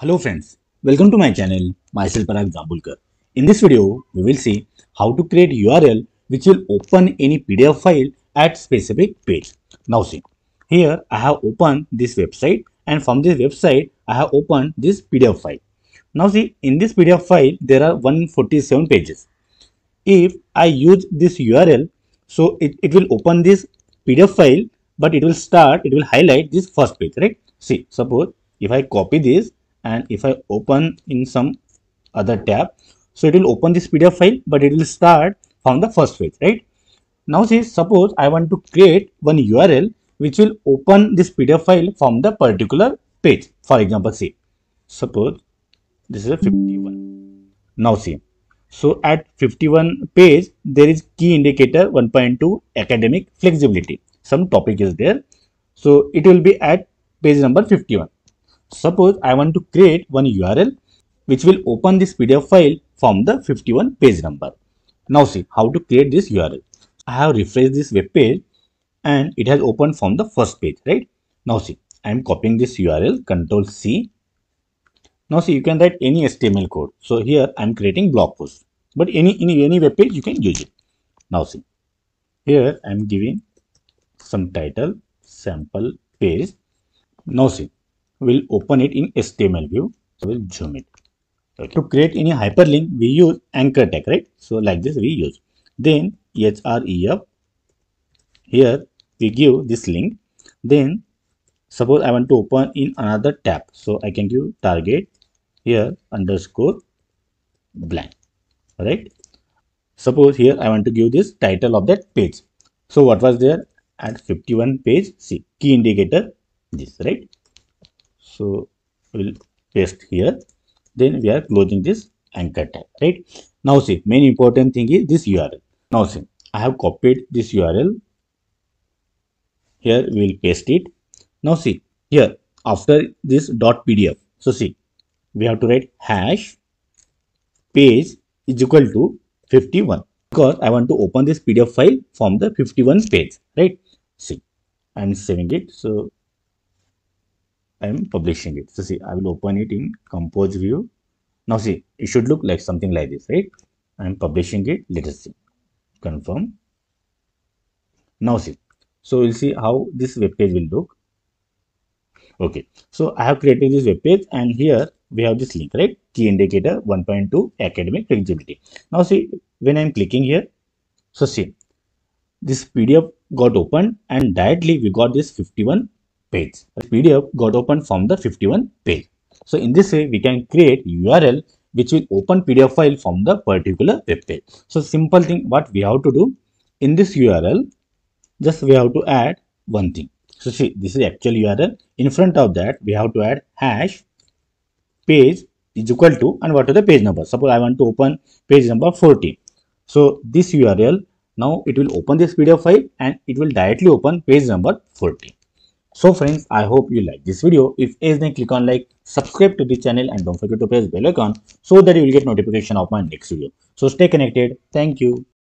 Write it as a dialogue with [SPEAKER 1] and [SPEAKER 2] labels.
[SPEAKER 1] Hello friends, welcome to my channel, myself Parag Jambulkar. In this video, we will see how to create URL which will open any PDF file at specific page. Now see, here I have opened this website and from this website, I have opened this PDF file. Now see, in this PDF file, there are 147 pages. If I use this URL, so it, it will open this PDF file, but it will start, it will highlight this first page, right? See, suppose if I copy this and if I open in some other tab so it will open this PDF file but it will start from the first page right? Now see suppose I want to create one URL which will open this PDF file from the particular page. For example see suppose this is a 51 now see so at 51 page there is key indicator 1.2 academic flexibility. Some topic is there. So it will be at page number 51 Suppose I want to create one URL which will open this PDF file from the 51 page number. Now see how to create this URL. I have refreshed this web page and it has opened from the first page, right? Now see, I am copying this URL, Control C. Now see, you can write any HTML code. So here I am creating blog post, but any, any, any web page you can use it. Now see, here I am giving some title, sample page. Now see, we'll open it in HTML view. So we'll zoom it. Okay. To create any hyperlink, we use anchor tag, right? So like this we use. Then href. Here we give this link. Then suppose I want to open in another tab. So I can give target here underscore blank. Right? Suppose here I want to give this title of that page. So what was there at 51 page? See key indicator this, right? So we'll paste here. Then we are closing this anchor tag right? Now see main important thing is this url now see i have copied this url here we will paste it. Now see here after this dot pdf so see we have to write hash page is equal to 51 because i want to open this pdf file from the 51 page right? See i'm saving it. So I am publishing it. So see, I will open it in compose view. Now see, it should look like something like this, right? I am publishing it. Let us see. Confirm. Now see. So we'll see how this web page will look. Okay. So I have created this web page and here we have this link, right? Key indicator 1.2 academic flexibility. Now see, when I'm clicking here, so see, this PDF got opened and directly we got this 51 page. The PDF got opened from the 51 page. So in this way, we can create URL which will open PDF file from the particular web page. So simple thing what we have to do in this URL, just we have to add one thing. So see, this is actual URL. In front of that, we have to add hash page is equal to and what is the page number. Suppose I want to open page number 40. So this URL now it will open this PDF file and it will directly open page number 14. So friends, I hope you like this video. If yes, then click on like, subscribe to the channel and don't forget to press bell icon so that you will get notification of my next video. So stay connected. Thank you.